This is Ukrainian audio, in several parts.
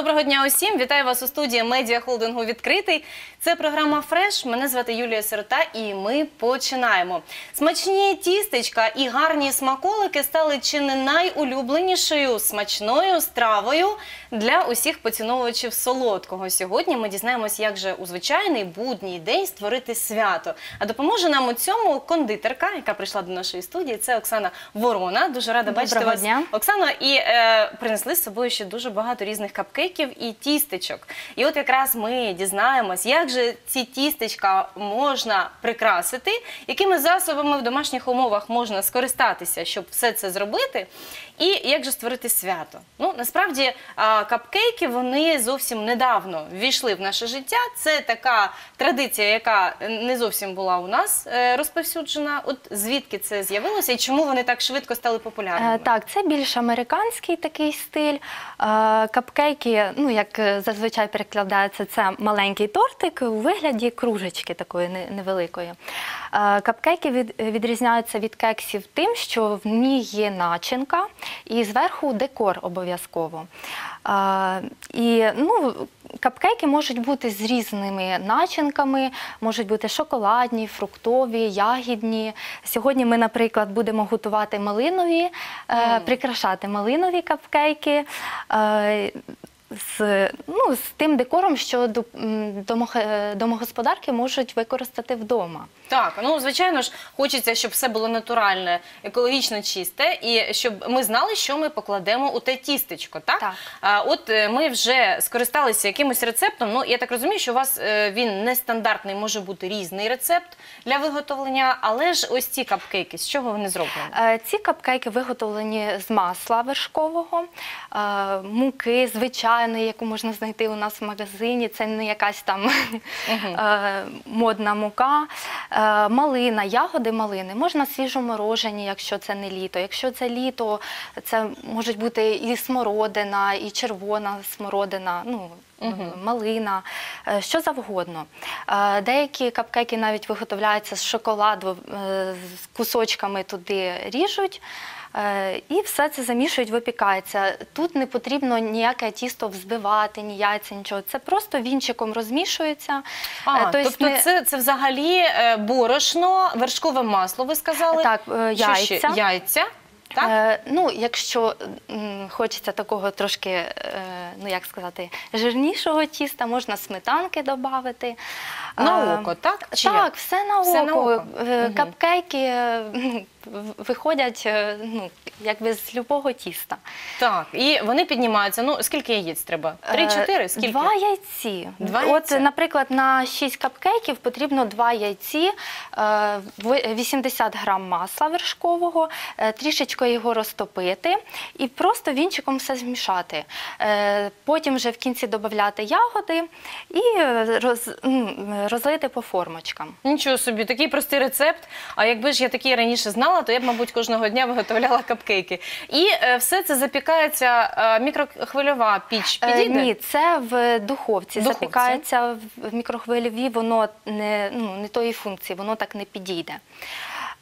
Доброго дня усім! Вітаю вас у студії медіа холдингу відкритий. Це програма Фреш. Мене звати Юлія Сирота, і ми починаємо. Смачні тістечка і гарні смаколики стали чи не найулюбленішою смачною стравою для усіх поціновувачів солодкого. Сьогодні ми дізнаємось, як же у звичайний будній день створити свято. А допоможе нам у цьому кондитерка, яка прийшла до нашої студії. Це Оксана Ворона. Дуже рада бачити Доброго вас, дня. Оксано. І е, принесли з собою ще дуже багато різних капкейків і тістечок. І от якраз ми дізнаємось, як же ці тістечка можна прикрасити, якими засобами в домашніх умовах можна скористатися, щоб все це зробити. І як же створити свято? Ну насправді капкейки вони зовсім недавно ввійшли в наше життя. Це така традиція, яка не зовсім була у нас е, розповсюджена. От звідки це з'явилося і чому вони так швидко стали популярними? Е, Так, це більш американський такий стиль. Е, Ну як е, зазвичай перекладається, це маленький тортик у вигляді кружечки такої невеликої. Е, Капкейки відрізняються від кексів тим, що в ній є начинка і зверху декор обов'язково. Е, І ну, капкейки можуть бути з різними начинками, можуть бути шоколадні, фруктові, ягідні. Сьогодні ми, наприклад, будемо готувати малинові, е, прикрашати малинові капкейки. З, ну, з тим декором, що домогосподарки можуть використати вдома. Так, ну звичайно ж, хочеться, щоб все було натуральне, екологічно чисте, і щоб ми знали, що ми покладемо у те тістечко. Так, Так. А, от е, ми вже скористалися якимось рецептом. Ну я так розумію, що у вас е, він нестандартний, може бути різний рецепт для виготовлення, але ж ось ці капкейки, з чого вони зроблені? Е, Ці капкейки виготовлені з масла вершкового, муки звичайної, яку можна знайти у нас в магазині. Це не якась там е, модна мука. Е, Малина, ягоди малини. Можна свіжоморожені, якщо це не літо. Якщо це літо, це можуть бути і смородина, і червона смородина. Ну, Малина, е, що завгодно. Деякі капкейки навіть виготовляються з шоколаду, з кусочками туди ріжуть. Е, І все це замішують, випікається. Тут не потрібно ніяке тісто взбивати, ні яйця, нічого. Це просто вінчиком розмішується. А, Е, тобто не- це, це взагалі е, борошно, вершкове масло, ви сказали? Так, яйця. Що ще? яйця. Так? Е, ну, якщо м, хочеться такого трошки, е, ну як сказати, жирнішого тіста, можна сметанки додати. На око, так? Чи так, як? все на Все око. на око. Е, Мгм. Капкейки е, виходять е, ну, якби з любого тіста. Так, і вони піднімаються. Ну, скільки яєць треба? Е, Три-чотири? Скільки? Два яйці. Два От, яйця? наприклад, на 6 капкейків потрібно два яйці, е, ви- 80 грам масла вершкового, е, трішечки його розтопити і просто вінчиком все змішати. Е, Потім вже в кінці додати ягоди і е, роз, розлити по формочкам. Нічого собі, такий простий рецепт. А якби ж я такий раніше знала, то я б, мабуть, кожного дня виготовляла капкейки. І е, все це запікається мікрохвильова піч. Підійде? Ні, це в духовці. Духовці. Запікається в мікрохвильові, воно не, ну, не тої функції, воно так не підійде.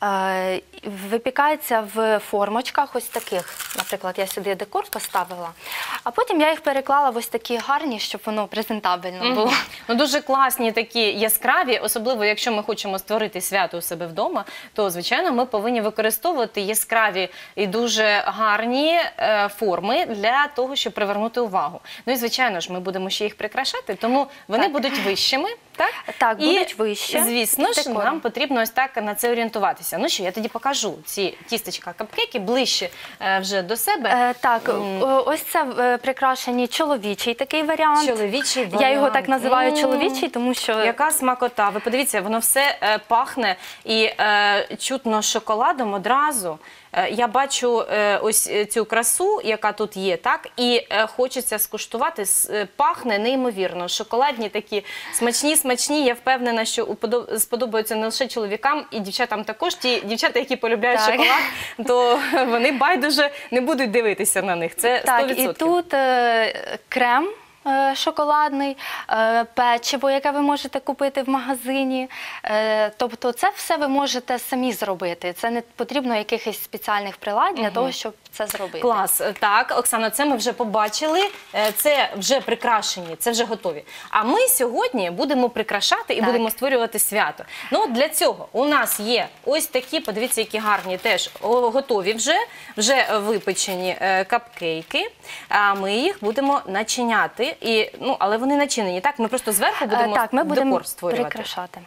Е, Випікається в формочках, ось таких. Наприклад, я сюди декор поставила, а потім я їх переклала в ось такі гарні, щоб воно презентабельно було. Ну, дуже класні такі яскраві, особливо якщо ми хочемо створити свято у себе вдома, то звичайно ми повинні використовувати яскраві і дуже гарні е, форми для того, щоб привернути увагу. Ну і звичайно ж, ми будемо ще їх прикрашати, тому вони будуть вищими. Так, Так, І, будуть вище. Звісно ж, нам потрібно ось так на це орієнтуватися. Ну що, я тоді покажу ці тістечка капкейки ближче е, вже до себе. Е, так, М. о- ось це е, прикрашені чоловічий такий варіант. Чоловічий Я його так називаю М. чоловічий, тому що Яка смакота? Ви подивіться, воно все е, пахне і е, чутно шоколадом одразу. Е, я бачу е, ось е, цю красу, яка тут є, так і хочеться скуштувати. Пахне неймовірно. Шоколадні такі смачні, смачні. Я впевнена, що сподобаються не лише чоловікам і дівчатам також. Ті дівчата, які полюбляють Так. шоколад, то вони байдуже не будуть дивитися на них. Це 100%. Так, і тут е, крем шоколадний, е, печиво, яке ви можете купити в магазині. Е, Тобто, це все ви можете самі зробити. Це не потрібно якихось спеціальних прилад для того, щоб це зробити. Клас, так, Оксана, це ми вже побачили. Е, Це вже прикрашені, це вже готові. А ми сьогодні будемо прикрашати і Так. будемо створювати свято. Ну для цього у нас є ось такі, подивіться, які гарні теж готові вже, вже випечені е, капкейки. А ми їх будемо начиняти. І, ну, але вони начинені. Так, ми просто зверху Е, будемо так, ми будемо декор створювати. прикрашати.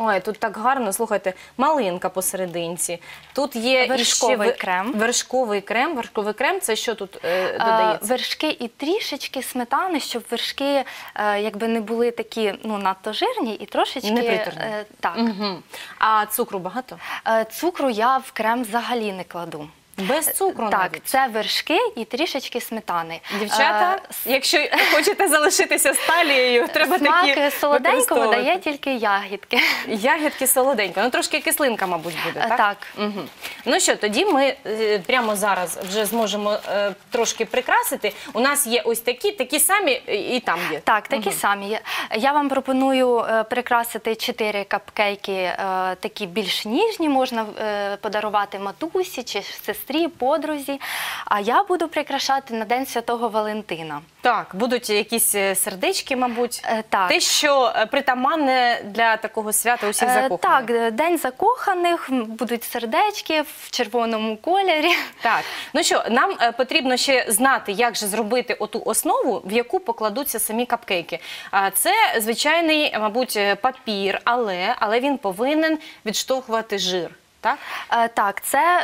Ой, тут так гарно, слухайте, малинка посерединці. Тут є Вершковий іще крем. Вершковий крем. Вершковий крем це що тут е, Е, додається? Вершки і трішечки сметани, щоб вершки е, якби не були такі ну, надто жирні і трошечки Неприторні. е, так. Угу. А цукру багато? Е, Цукру я в крем взагалі не кладу. Без цукру так, навіть. це вершки і трішечки сметани. Дівчата, Е, с- якщо хочете залишитися з талією, треба Смак такі солоденького дає тільки ягідки. Ягідки солоденько. Ну трошки кислинка, мабуть, буде, Е, так? так. Угу. Ну що, тоді ми е, прямо зараз вже зможемо е, трошки прикрасити. У нас є ось такі, такі самі е, і там є. Так, такі самі. є. Я вам пропоную е, прикрасити чотири капкейки, е, такі більш ніжні, можна е, подарувати матусі чи сестрі, подрузі. А я буду прикрашати на День Святого Валентина. Так, будуть якісь е, сердечки, мабуть. Е, так. Те, що е, притаманне для такого свята усіх Е, закоханих. Так, День закоханих, будуть сердечки в червоному кольорі. Так, ну що, нам е, потрібно ще знати, як же зробити оту основу, в яку покладуться самі капкейки. А це звичайний, мабуть, папір, але, але він повинен відштовхувати жир. Так? Е, Так, це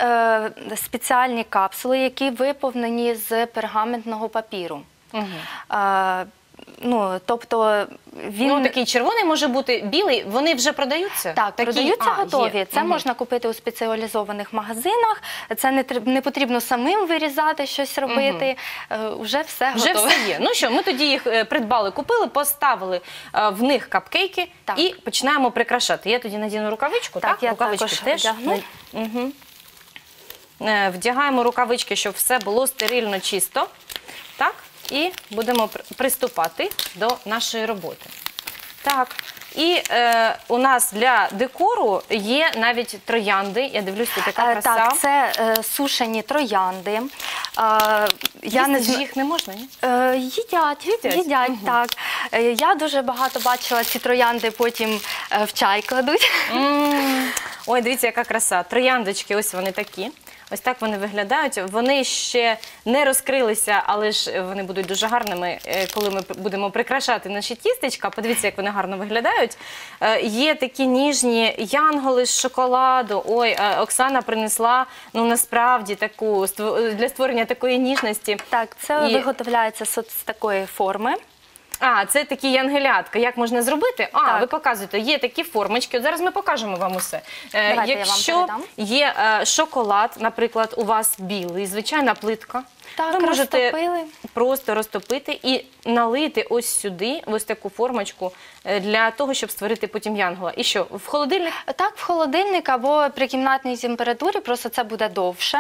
е, спеціальні капсули, які виповнені з пергаментного папіру. Угу. Е, Ну, тобто він Ну, такий червоний може бути білий. Вони вже продаються? Так, Такі? продаються А, готові. є. Це Мгм. можна купити у спеціалізованих магазинах. Це не не потрібно самим вирізати щось робити. Е, Уже все Вже готове. все є. Ну що, ми тоді їх е, придбали, купили, поставили е, в них капкейки Так. і починаємо прикрашати. Я тоді надіну рукавичку, так? Так, я Рукавички також теж. вдягну. Угу. Вдягаємо рукавички, щоб все було стерильно чисто. Так, і будемо приступати до нашої роботи. Так. І е, у нас для декору є навіть троянди. Я дивлюсь, тут така Е, краса. Так, це е, сушені троянди. Е, я не зна- їх не можна, ні? Е, Їдять, Їдять? їдять, Мгм. так. Е, Я дуже багато бачила ці троянди, потім е, в чай кладуть. М, Ой, дивіться, яка краса. Трояндочки, ось вони такі. Ось так вони виглядають. Вони ще не розкрилися, але ж вони будуть дуже гарними, е, коли ми будемо прикрашати наші тістечка. Подивіться, як вони гарно виглядають. Е, Є такі ніжні янголи з шоколаду. Ой, е, Оксана принесла ну насправді таку для створення такої ніжності. Так, це І- виготовляється з такої форми. А, це такі янгелятка. Як можна зробити? А, Так. ви показуєте, є такі формочки. От зараз ми покажемо вам усе. Е, Давайте я вам Якщо передам. є е, шоколад, наприклад, у вас білий, звичайна плитка. Так, ви можете розтопили. просто розтопити і налити ось сюди, в ось таку формочку, е, для того, щоб створити потім янгола. І що, в холодильник? Так, в холодильник або при кімнатній температурі, просто це буде довше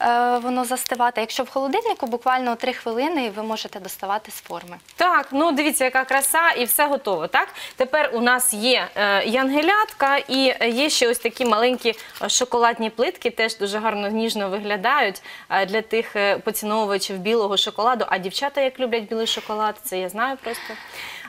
е, воно застивати. Якщо в холодильнику буквально 3 хвилини і ви можете доставати з форми. Так, ну дивіться, яка краса, і все готово. Так, тепер у нас є е, янгелятка, і е, є ще ось такі маленькі е, шоколадні плитки, теж дуже гарно ніжно виглядають е, для тих е, в білого шоколаду. А дівчата як люблять білий шоколад, це я знаю просто.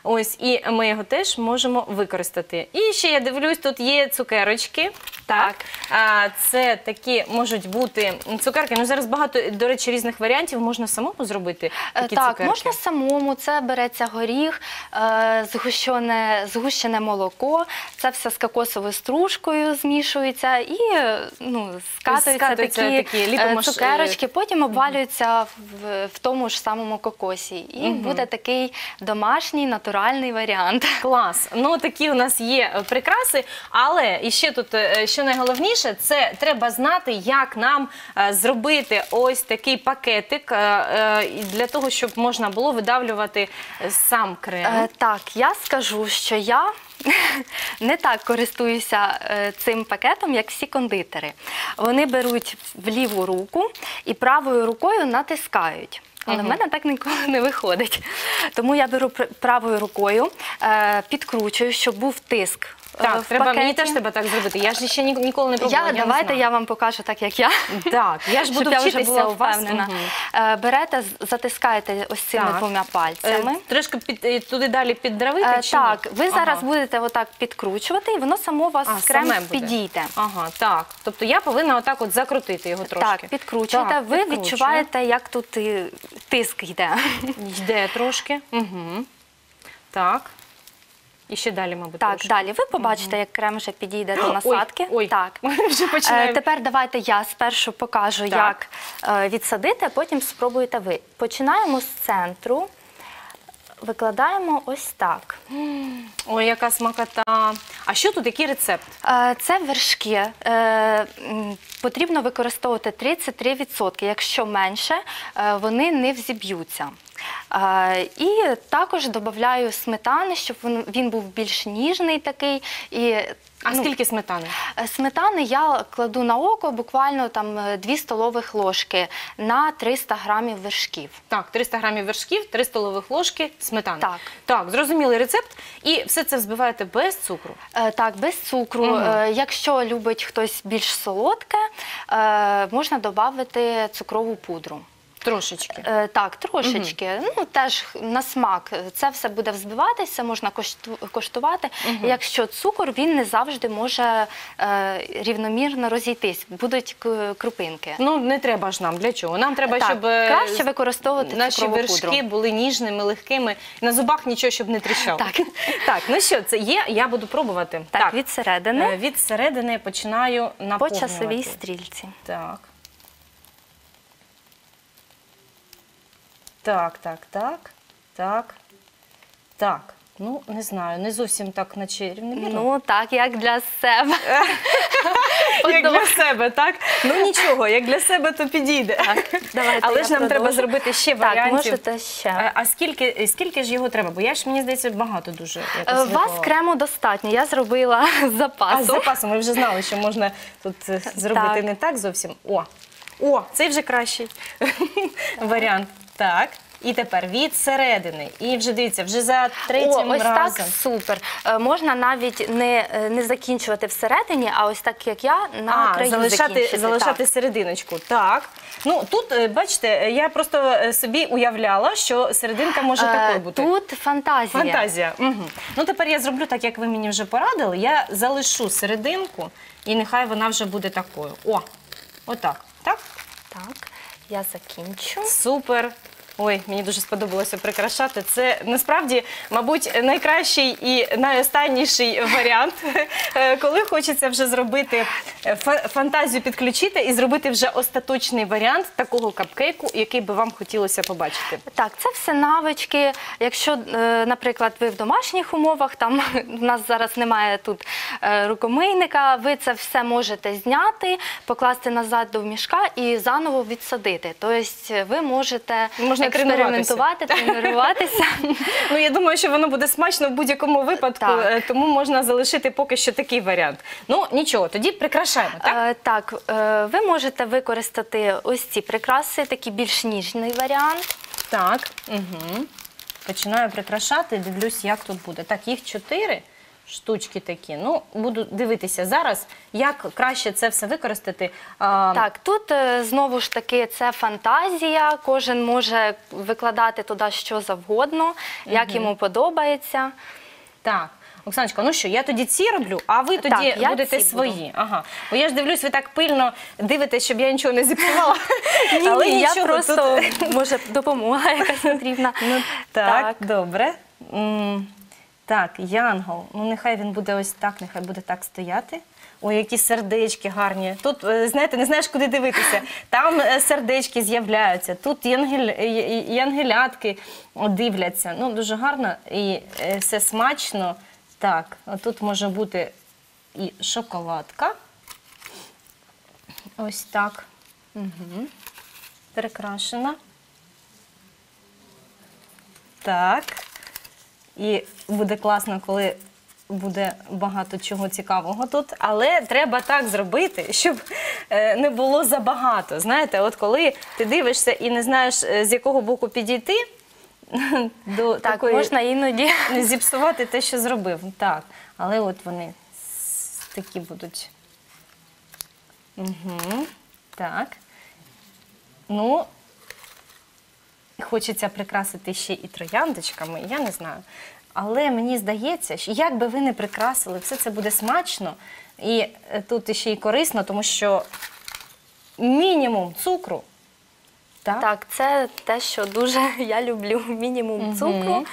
Ось, і ми його теж можемо використати. І ще я дивлюсь, тут є цукерочки. Так, а, це такі можуть бути цукерки. Ну зараз багато, до речі, різних варіантів можна самому зробити. Е, Такі так, цукерки. можна самому. Це береться горіх, е, згущене, згущене молоко. Це все з кокосовою стружкою змішується і е, ну, скатуються Скатуються такі, такі, е, ж, цукерочки, потім обвалюються в, в тому ж самому кокосі. І буде такий домашній натуральний варіант. Клас. Ну такі у нас є е, прикраси, але і ще тут, е, що найголовніше, це треба знати, як нам е, зробити ось такий пакетик е, е, для того, щоб можна було видавлювати сам крем. Е, так, я скажу, що я не так користуюся е, цим пакетом, як всі кондитери. Вони беруть в ліву руку і правою рукою натискають. Але в Мгм. мене так ніколи не виходить. Тому я беру пр- правою рукою, е, підкручую, щоб був тиск. Е, Так, в треба, мені пакеті. теж треба так зробити. Я ж ще ні- ніколи не пробувала. Я, не давайте знаю. я вам покажу так, як я. Так, я ж Щоб буду я вже вчитися була у вас. впевнена. Мгм. Е, Берете, з- затискаєте ось цими Так. двома пальцями. Е, Трошки під, е, туди далі піддравити? Е, чи ні? так, ви зараз будете отак підкручувати, і воно само у вас А, крем саме буде. підійде. Ага, так. Тобто я повинна отак от закрутити його трошки. Так, підкручуєте. Так, ви підкручую. відчуваєте, як тут тиск йде. Йде трошки. Угу. Так. І ще далі, мабуть, Так, трошки. далі ви побачите, як крем вже підійде до насадки. ой, Так. вже Е, починаємо. Тепер давайте я спершу покажу, Так. як е, відсадити, а потім спробуєте ви. Починаємо з центру, викладаємо ось так. Ой, яка смакота. А що тут, який рецепт? Е, Це вершки. Е, Потрібно використовувати 33%. Якщо менше, е, вони не взіб'ються. Е, І також додаю сметани, щоб він- був більш ніжний такий. І, А ну, скільки сметани? Е, Сметани я кладу на око буквально там 2 столових ложки на 300 грамів вершків. Так, 300 грамів вершків, 3 столових ложки сметани. Так. Так, зрозумілий рецепт. І все це взбиваєте без цукру. Е, Так, без цукру. Е, Якщо любить хтось більш солодке, е, можна додати цукрову пудру. Трошечки. Е, Так, трошечки. Ну теж на смак. Це все буде взбиватися, можна кошту- коштувати. Якщо цукор, він не завжди може е, рівномірно розійтись. Будуть крупинки. Ну, не треба ж нам. Для чого? Нам треба, Так, щоб е, краще використовувати наші вершки пудру. були ніжними, легкими. На зубах нічого, щоб не тріщало. Так. так, ну що, це є, я буду пробувати. Так, від середини Е, від середини починаю по наповнювати. часовій стрільці. Так. Так, так, так, так, так. Ну, не знаю, не зовсім так, наче рівномірно. Ну так, як для себе. як для себе, так? Ну нічого, як для себе, то підійде. давайте Але я ж нам треба продовжу. зробити ще Так, варіантів. можете ще. А, а скільки, скільки ж його треба? Бо я ж, мені здається, багато дуже. Е, якось У вас готувала. крему достатньо, я зробила з А з запасом. запасом ми вже знали, що можна тут е, зробити Так. не так зовсім. О, о, цей вже кращий варіант. Так. І тепер від середини. І вже дивіться, вже за третім О, ось разом. так супер. Е, Можна навіть не, е, не закінчувати всередині, а ось так, як я, на А, краю залишати, закінчити. залишати Так. серединочку. Так. Ну тут, е, бачите, я просто е, собі уявляла, що серединка може Е, такою бути. Тут фантазія. Фантазія. Угу. Ну тепер я зроблю так, як ви мені вже порадили. Я залишу серединку, і нехай вона вже буде такою. О, отак. Так? Так, я закінчу. Супер. Ой, мені дуже сподобалося прикрашати. Це насправді, мабуть, найкращий і найостанніший варіант, е, коли хочеться вже зробити е, фантазію підключити і зробити вже остаточний варіант такого капкейку, який би вам хотілося побачити. Так, це все навички. Якщо, е, наприклад, ви в домашніх умовах, там в нас зараз немає тут рукомийника, ви це все можете зняти, покласти назад до мішка і заново відсадити. Тобто ви можете Можна експериментувати, тренуватися. Ну я думаю, що воно буде смачно в будь-якому випадку, Так. е, тому можна залишити поки що такий варіант. Ну нічого, тоді прикрашаємо. Так? Е, Так, е, ви можете використати ось ці прикраси, такий більш ніжний варіант. Так, угу. починаю прикрашати, дивлюсь, як тут буде. Так, їх чотири штучки такі. Ну, буду дивитися зараз, як краще це все використати. А, Так, тут е, знову ж таки це фантазія. Кожен може викладати туди що завгодно, як йому подобається. так. Оксаночка, ну що, я тоді ці роблю, а ви тоді я будете ці свої. Ага. Бо я ж дивлюсь, ви так пильно дивитесь, щоб я нічого не зіпсувала. Але я нічого, просто тут- може допомога якась потрібна. Ну, так, добре. М, Так, янгол. Ну, нехай він буде ось так, нехай буде так стояти. Ой, які сердечки гарні. Тут, е, знаєте, не знаєш, куди дивитися. Там е, сердечки з'являються, тут янгель, е, янгелятки дивляться. Ну, дуже гарно і все смачно. Так, тут може бути і шоколадка. Ось так. Угу. Прикрашена. Так. І буде класно, коли буде багато чого цікавого тут, але треба так зробити, щоб е, не було забагато. Знаєте, от коли ти дивишся і не знаєш, е, з якого боку підійти, до Так, такої можна іноді. зіпсувати те, що зробив. Так, але от вони такі будуть. Угу. Так. Ну, хочеться прикрасити ще і трояндочками, я не знаю. Але мені здається, що як би ви не прикрасили, все це буде смачно і е, тут ще й корисно, тому що мінімум цукру. Так? Так, це те, що дуже я люблю. Мінімум Мгм. цукру,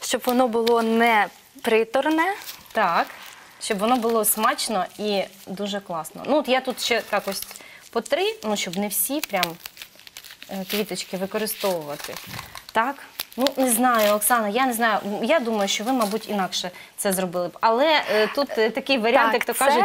щоб воно було не приторне. Так, щоб воно було смачно і дуже класно. Ну, от я тут ще так ось по три, ну, щоб не всі прям квіточки використовувати. Так. Ну, не знаю, Оксана, я не знаю. Я думаю, що ви, мабуть, інакше це зробили б. Але е, тут е, такий варіант, як то це...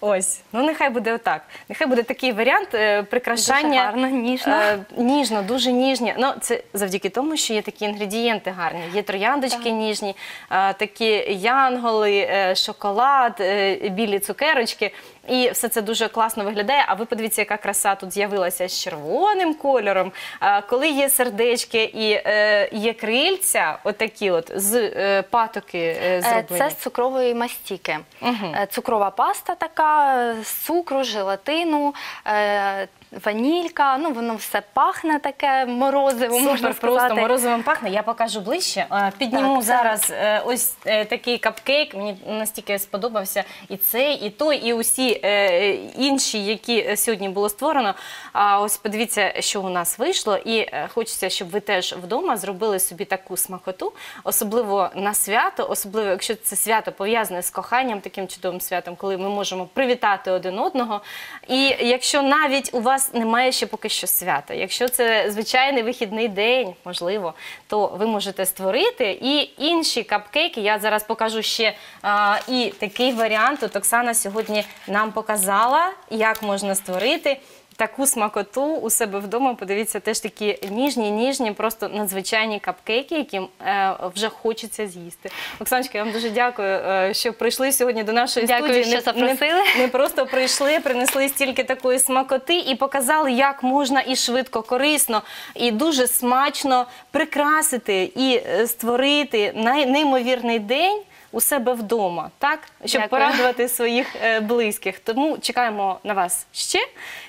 ось. Ну, нехай буде отак. Нехай буде такий варіант е, прикрашання. Дуже гарно, ніжно. Е, ніжно, дуже ніжні. Ну, це завдяки тому, що є такі інгредієнти гарні. Є трояндочки Так. ніжні, е, такі янголи, е, шоколад, е, білі цукерочки. І все це дуже класно виглядає. А ви подивіться, яка краса тут з'явилася з червоним кольором. Е, Коли є сердечки і е, є крильця, отакі от з е, патоки е, Е, зроблені. Це з цукрової мастіки. Мгм. Е, Цукрова паста така, е, цукру, желатину, е, ванілька. Ну, воно все пахне таке морозиво, можна сказати. просто морозивом пахне. Я покажу ближче. Е, Підніму Так, зараз е, ось е, такий капкейк. Мені настільки сподобався і цей, і той, і усі е, інші, які сьогодні було створено. А ось подивіться, що у нас вийшло. І е, хочеться, щоб ви теж вдома зробили собі таку смакоту, особливо на свято, особливо якщо це свято пов'язане з коханням, таким чудовим святом, коли ми можемо привітати один одного. І якщо навіть у вас немає ще поки що свята, якщо це звичайний вихідний день, можливо, то ви можете створити і інші капкейки. Я зараз покажу ще а, і такий варіант. От Оксана сьогодні нам показала, як можна створити. Таку смакоту у себе вдома. Подивіться, теж такі ніжні, ніжні, просто надзвичайні капкейки, які е, вже хочеться з'їсти. Оксаночка, я вам дуже дякую, е, що прийшли сьогодні до нашої Дякую, студії. що Не- запросили. Не, не просто прийшли, принесли стільки такої смакоти і показали, як можна і швидко, корисно, і дуже смачно прикрасити і е, створити най- неймовірний день. У себе вдома, так щоб Дякую. порадувати своїх е, близьких. Тому чекаємо на вас ще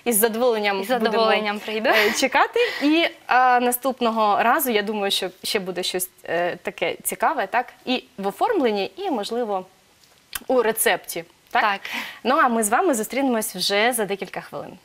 і з задоволенням Із задоволенням прийду. будемо е, чекати. І е, наступного разу я думаю, що ще буде щось е, таке цікаве, так і в оформленні, і можливо у рецепті. Так? Так. Ну а ми з вами зустрінемось вже за декілька хвилин.